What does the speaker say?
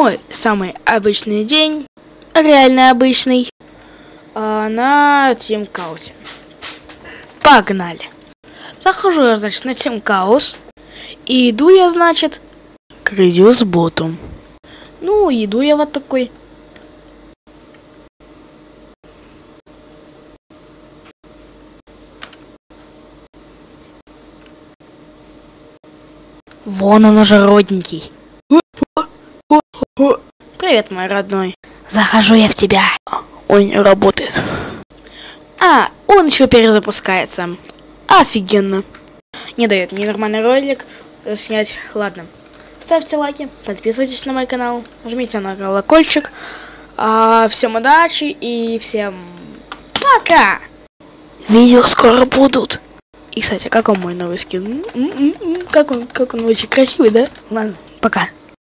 мой самый обычный день, реально обычный, а, на Chaos. Погнали. Захожу я, значит, на Chaos. И иду я, значит, к Reduce боту. Ну, иду я вот такой. Вон он уже родненький. Привет, мой родной. Захожу я в тебя. Ой, не работает. А, он еще перезапускается. Офигенно. Не дает мне нормальный ролик снять. Ладно. Ставьте лайки, подписывайтесь на мой канал, жмите на колокольчик. А, всем удачи и всем пока! Видео скоро будут. И, кстати, как он мой новый скин? М-м-м, Как он, как он очень красивый, да? Ладно, пока.